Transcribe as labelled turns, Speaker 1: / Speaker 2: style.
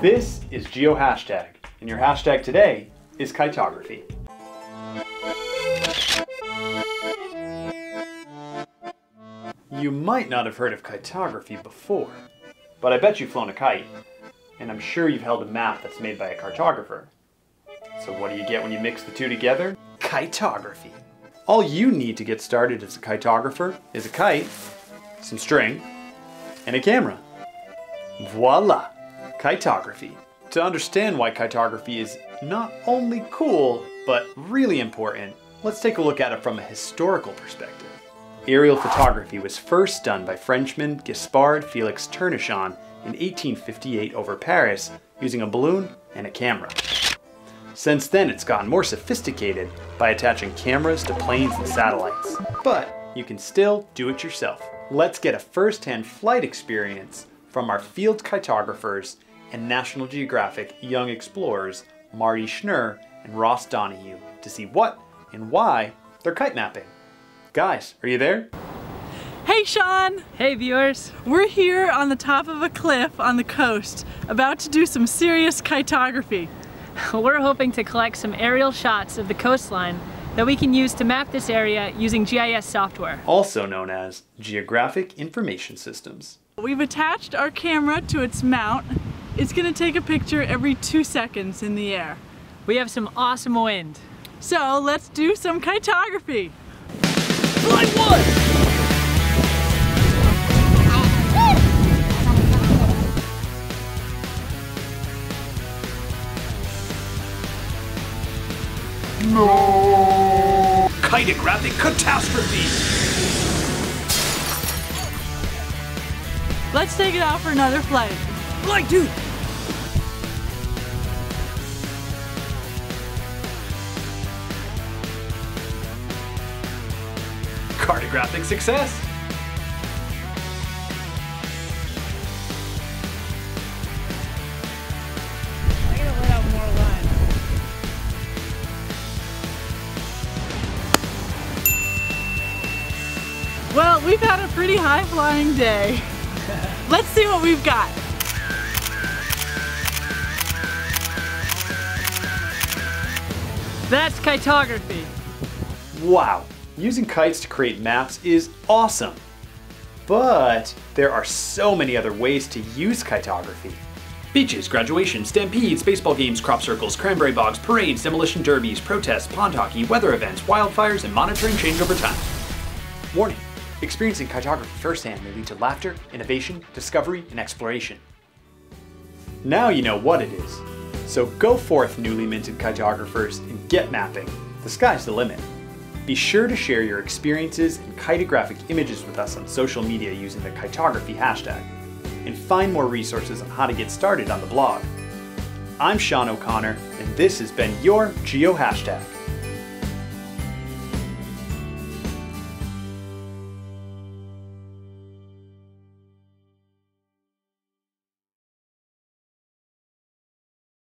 Speaker 1: This is Geo Hashtag, and your hashtag today is kiteography. You might not have heard of kiteography before, but I bet you've flown a kite, and I'm sure you've held a map that's made by a cartographer. So what do you get when you mix the two together? Kiteography. All you need to get started as a kiteographer is a kite, some string, and a camera. Voila! Kiteography. To understand why kiteography is not only cool, but really important, let's take a look at it from a historical perspective. Aerial photography was first done by Frenchman Gaspard Felix Tournachon in 1858 over Paris using a balloon and a camera. Since then, it's gotten more sophisticated by attaching cameras to planes and satellites. But you can still do it yourself. Let's get a first-hand flight experience from our field kiteographers and National Geographic Young Explorers Marty Schnurr and Ross Donahue to see what and why they're kite mapping. Guys, are you there?
Speaker 2: Hey Sean!
Speaker 3: Hey viewers!
Speaker 2: We're here on the top of a cliff on the coast, about to do some serious kiteography.
Speaker 3: We're hoping to collect some aerial shots of the coastline that we can use to map this area using GIS software.
Speaker 1: Also known as Geographic Information Systems.
Speaker 2: We've attached our camera to its mount. It's gonna take a picture every two seconds in the air.
Speaker 3: We have some awesome wind.
Speaker 2: So let's do some kiteography.
Speaker 3: Flight one!
Speaker 1: No! Kiteographic catastrophe!
Speaker 2: Let's take it out for another flight.
Speaker 3: Flight two!
Speaker 1: Cartographic success!
Speaker 2: I gotta let out more line. Well, we've had a pretty high flying day. Let's see what we've got.
Speaker 3: That's kiteography.
Speaker 1: Wow, using kites to create maps is awesome. But there are so many other ways to use kiteography. Beaches, graduation, stampedes, baseball games, crop circles, cranberry bogs, parades, demolition derbies, protests, pond hockey, weather events, wildfires, and monitoring change over time. Warning, experiencing kiteography firsthand may lead to laughter, innovation, discovery, and exploration. Now you know what it is. So go forth, newly minted kiteographers, and get mapping. The sky's the limit. Be sure to share your experiences and kiteographic images with us on social media using the kiteography hashtag. And find more resources on how to get started on the blog. I'm Sean O'Connor, and this has been your Geo Hashtag.